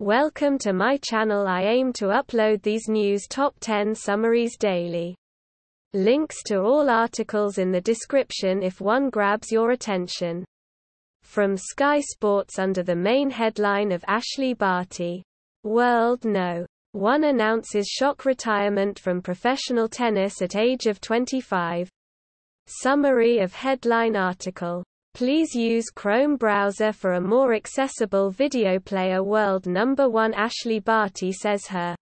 Welcome to my channel I aim to upload these news top 10 summaries daily. Links to all articles in the description if one grabs your attention. From Sky Sports under the main headline of Ashleigh Barty. World No. 1 announces shock retirement from professional tennis at age of 25. Summary of headline article Please use Chrome browser for a more accessible video player world number 1 Ashleigh Barty says her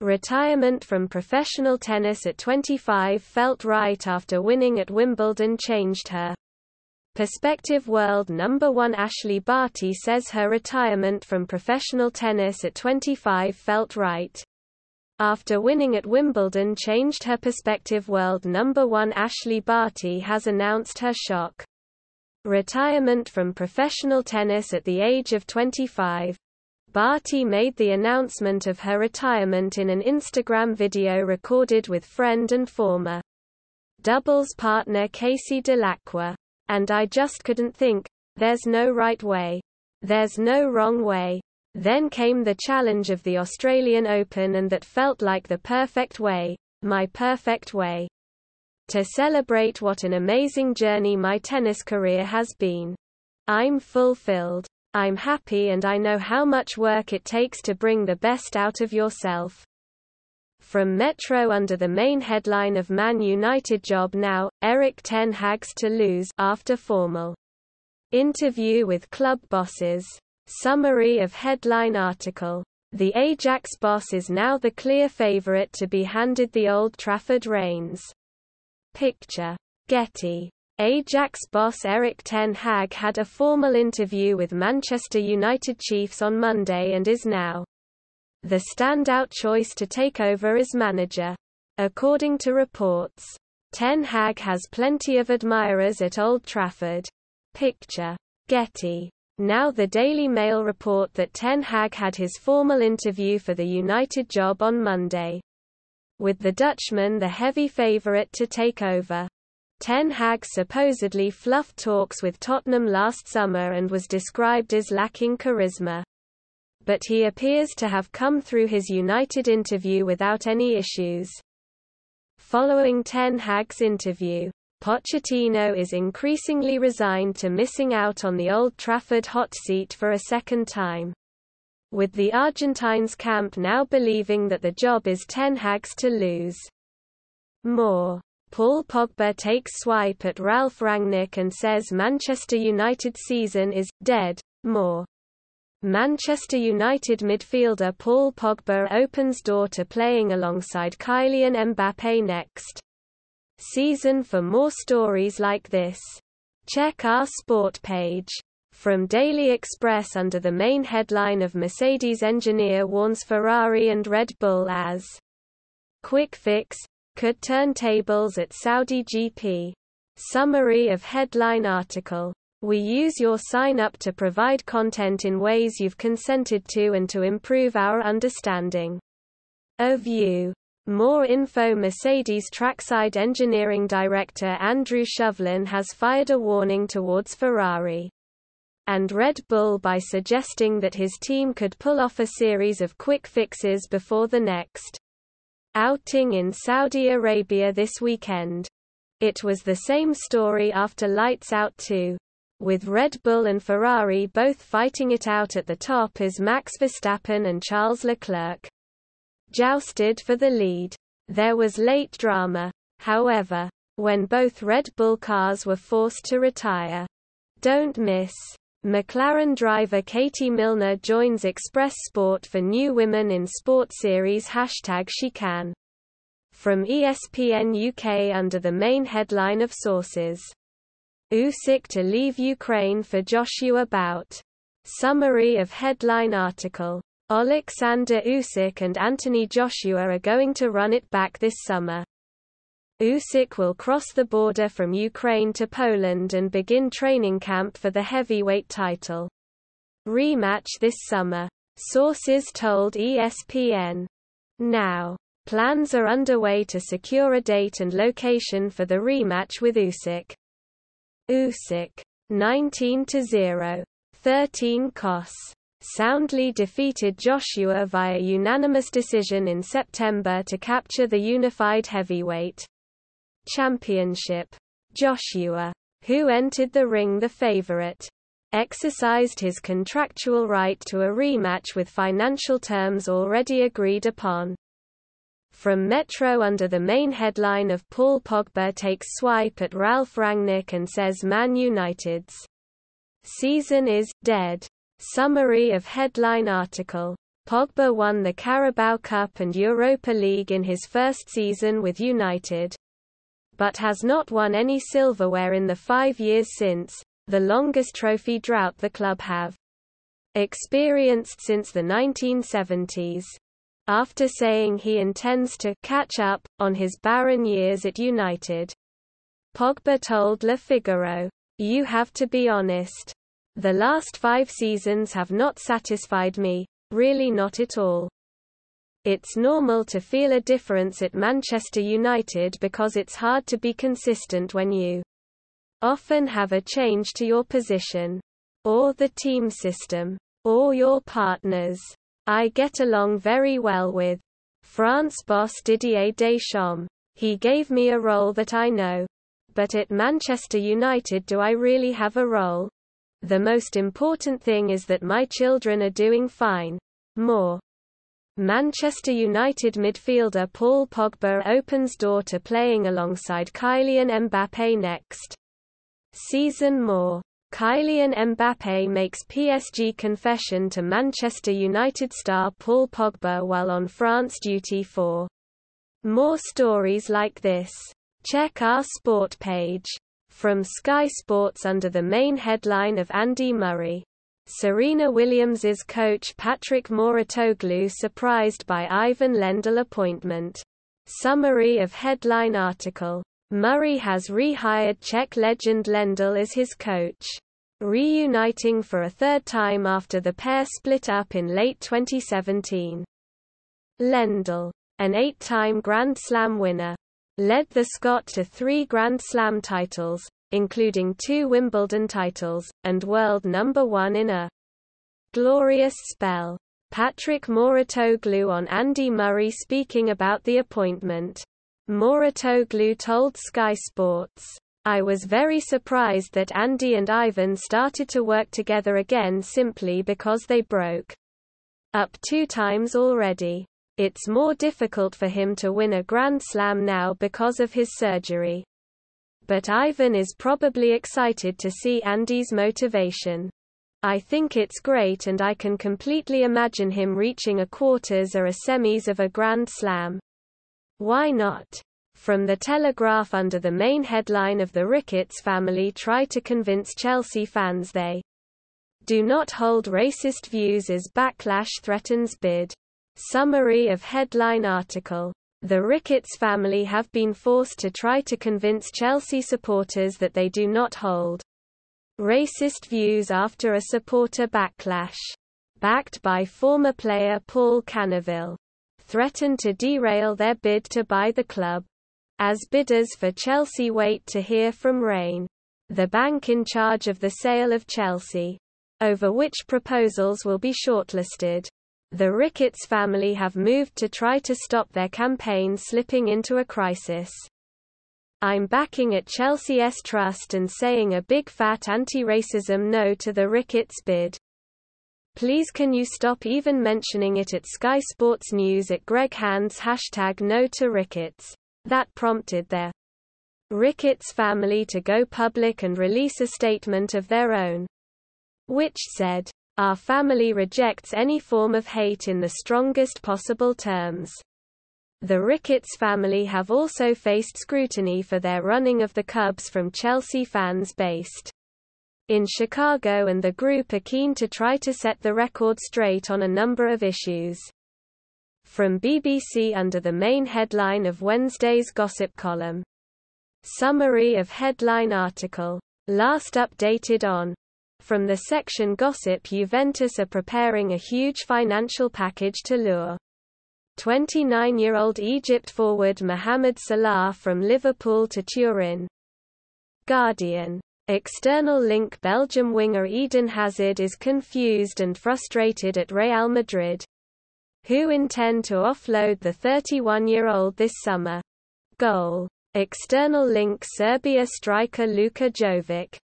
retirement from professional tennis at 25 felt right after winning at Wimbledon changed her perspective. World number 1 Ashleigh Barty says her retirement from professional tennis at 25 felt right after winning at Wimbledon changed her perspective. World number 1 Ashleigh Barty has announced her shock retirement from professional tennis at the age of 25. Barty made the announcement of her retirement in an Instagram video recorded with friend and former doubles partner Casey Dellacqua. And I just couldn't think, there's no right way. There's no wrong way. Then came the challenge of the Australian Open and that felt like the perfect way, my perfect way to celebrate what an amazing journey my tennis career has been. I'm fulfilled. I'm happy and I know how much work it takes to bring the best out of yourself. From Metro under the main headline of Man United job now, Erik Ten Hag's to lose after formal interview with club bosses. Summary of headline article. The Ajax boss is now the clear favourite to be handed the Old Trafford reins. Picture. Getty. Ajax boss Erik Ten Hag had a formal interview with Manchester United Chiefs on Monday and is now the standout choice to take over as manager. According to reports, Ten Hag has plenty of admirers at Old Trafford. Picture. Getty. Now the Daily Mail report that Ten Hag had his formal interview for the United job on Monday with the Dutchman the heavy favourite to take over. Ten Hag supposedly fluffed talks with Tottenham last summer and was described as lacking charisma. But he appears to have come through his United interview without any issues. Following Ten Hag's interview, Pochettino is increasingly resigned to missing out on the Old Trafford hot seat for a second time with the Argentines camp now believing that the job is Ten Hag's to lose. More. Paul Pogba takes swipe at Ralf Rangnick and says Manchester United season is dead. More. Manchester United midfielder Paul Pogba opens door to playing alongside Kylian Mbappe next season for more stories like this. Check our sport page. From Daily Express under the main headline of Mercedes engineer warns Ferrari and Red Bull as quick fix could turn tables at Saudi GP. Summary of headline article. We use your sign up to provide content in ways you've consented to and to improve our understanding of you. More info Mercedes trackside engineering director Andrew Shovlin has fired a warning towards Ferrari and Red Bull by suggesting that his team could pull off a series of quick fixes before the next outing in Saudi Arabia this weekend. It was the same story after Lights Out 2. With Red Bull and Ferrari both fighting it out at the top as Max Verstappen and Charles Leclerc jousted for the lead. There was late drama, however, when both Red Bull cars were forced to retire. Don't miss McLaren driver Katie Milner joins Express Sport for New Women in Sport series hashtag she can. From ESPN UK under the main headline of sources. Usyk to leave Ukraine for Joshua Bout. Summary of headline article. Oleksandr Usyk and Anthony Joshua are going to run it back this summer. Usyk will cross the border from Ukraine to Poland and begin training camp for the heavyweight title. Rematch this summer. Sources told ESPN. Now, plans are underway to secure a date and location for the rematch with Usyk. Usyk. 19 to 0. 13 COS. soundly defeated Joshua via unanimous decision in September to capture the unified heavyweight championship. Joshua, who entered the ring the favorite, exercised his contractual right to a rematch with financial terms already agreed upon. From Metro under the main headline of Paul Pogba takes swipe at Ralf Rangnick and says Man United's season is dead. Summary of headline article. Pogba won the Carabao Cup and Europa League in his first season with United, but has not won any silverware in the five years since, the longest trophy drought the club have experienced since the 1970s. After saying he intends to catch up on his barren years at United, Pogba told Le Figaro, "You have to be honest. The last five seasons have not satisfied me, really not at all. It's normal to feel a difference at Manchester United because it's hard to be consistent when you often have a change to your position, or the team system, or your partners. I get along very well with France boss Didier Deschamps. He gave me a role that I know. But at Manchester United do I really have a role? The most important thing is that my children are doing fine. More. Manchester United midfielder Paul Pogba opens door to playing alongside Kylian Mbappé next season more. Kylian Mbappé makes PSG confession to Manchester United star Paul Pogba while on France duty for more stories like this. Check our sport page. From Sky Sports under the main headline of Andy Murray. Serena Williams's coach Patrick Mouratoglou surprised by Ivan Lendl appointment. Summary of headline article. Murray has rehired Czech legend Lendl as his coach. Reuniting for a third time after the pair split up in late 2017. Lendl, an eight-time Grand Slam winner, led the Scot to three Grand Slam titles, including two Wimbledon titles, and world number one in a glorious spell. Patrick Mouratoglou on Andy Murray speaking about the appointment. Mouratoglou told Sky Sports, I was very surprised that Andy and Ivan started to work together again simply because they broke up two times already. It's more difficult for him to win a Grand Slam now because of his surgery. But Ivan is probably excited to see Andy's motivation. I think it's great and I can completely imagine him reaching a quarters or a semis of a Grand Slam. Why not? From the Telegraph under the main headline of the Ricketts family try to convince Chelsea fans they do not hold racist views as backlash threatens bid. Summary of headline article. The Ricketts family have been forced to try to convince Chelsea supporters that they do not hold racist views after a supporter backlash. Backed by former player Paul Canoville. Threatened to derail their bid to buy the club. As bidders for Chelsea wait to hear from Raine, the bank in charge of the sale of Chelsea, over which proposals will be shortlisted. The Ricketts family have moved to try to stop their campaign slipping into a crisis. I'm backing at Chelsea's trust and saying a big fat anti-racism no to the Ricketts bid. Please can you stop even mentioning it at Sky Sports News at Greg Hands hashtag no to Ricketts. That prompted their Ricketts family to go public and release a statement of their own. Which said, our family rejects any form of hate in the strongest possible terms. The Ricketts family have also faced scrutiny for their running of the Cubs from Chelsea fans based in Chicago and the group are keen to try to set the record straight on a number of issues. From BBC under the main headline of Wednesday's gossip column. Summary of headline article. Last updated on from the section Gossip Juventus are preparing a huge financial package to lure 29-year-old Egypt forward Mohamed Salah from Liverpool to Turin. Guardian. External link Belgium winger Eden Hazard is confused and frustrated at Real Madrid, who intend to offload the 31-year-old this summer. Goal. External link Serbia striker Luka Jovic,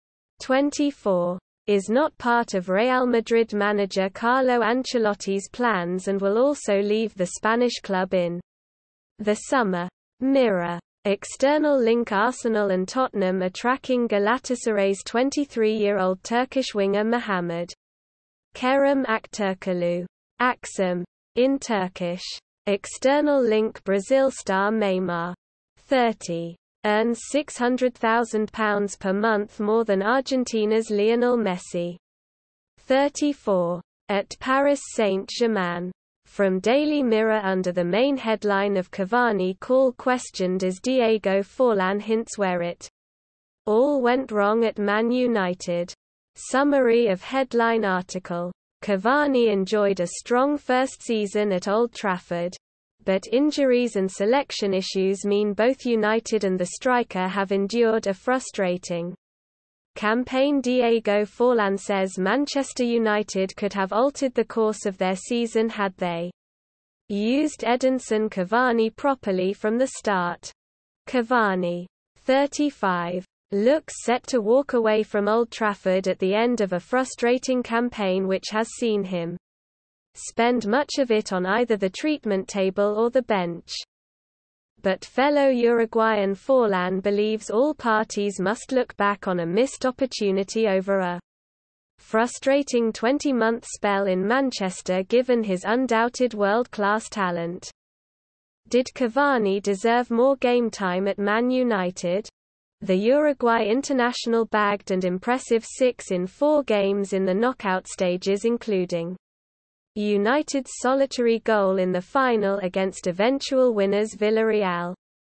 24, is not part of Real Madrid manager Carlo Ancelotti's plans and will also leave the Spanish club in the summer. Mirror External link Arsenal and Tottenham are tracking Galatasaray's 23-year-old Turkish winger Muhammad Kerem Aktürkoğlu. Aksam. In Turkish. External link Brazil star Neymar. 30. Earns £600,000 per month more than Argentina's Lionel Messi. 34. At Paris Saint-Germain from Daily Mirror under the main headline of Cavani call questioned as Diego Forlan hints where it all went wrong at Man United. Summary of headline article. Cavani enjoyed a strong first season at Old Trafford. But injuries and selection issues mean both United and the striker have endured a frustrating Campaign Diego Forlan says Manchester United could have altered the course of their season had they used Edinson Cavani properly from the start. Cavani, 35, looks set to walk away from Old Trafford at the end of a frustrating campaign which has seen him spend much of it on either the treatment table or the bench but fellow Uruguayan Forlan believes all parties must look back on a missed opportunity over a frustrating 20-month spell in Manchester given his undoubted world-class talent. Did Cavani deserve more game time at Man United? The Uruguay international bagged an impressive six in four games in the knockout stages including United's solitary goal in the final against eventual winners Villarreal.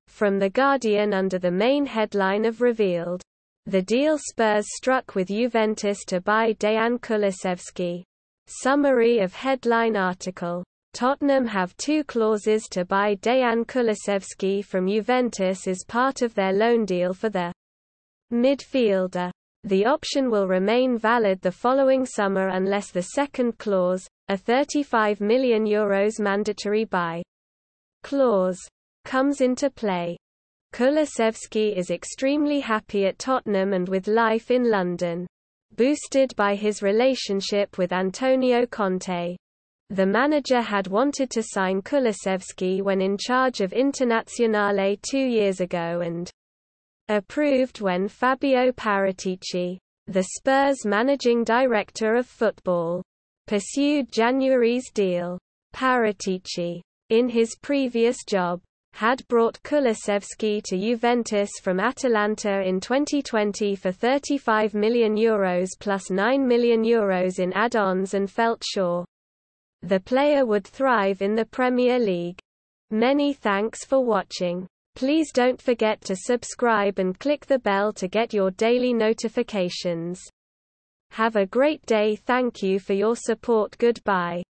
From The Guardian under the main headline of Revealed. The deal Spurs struck with Juventus to buy Dejan Kulusevski. Summary of headline article. Tottenham have two clauses to buy Dejan Kulusevski from Juventus as part of their loan deal for the midfielder. The option will remain valid the following summer unless the second clause, a €35 million Euros mandatory buy clause comes into play. Kulusevski is extremely happy at Tottenham and with life in London. Boosted by his relationship with Antonio Conte. The manager had wanted to sign Kulusevski when in charge of Internazionale two years ago and approved when Fabio Paratici, the Spurs managing director of football, pursued January's deal. Paratici, in his previous job, had brought Kulusevski to Juventus from Atalanta in 2020 for €35 million Euros plus €9 million Euros in add-ons and felt sure the player would thrive in the Premier League. Many thanks for watching. Please don't forget to subscribe and click the bell to get your daily notifications. Have a great day. Thank you for your support. Goodbye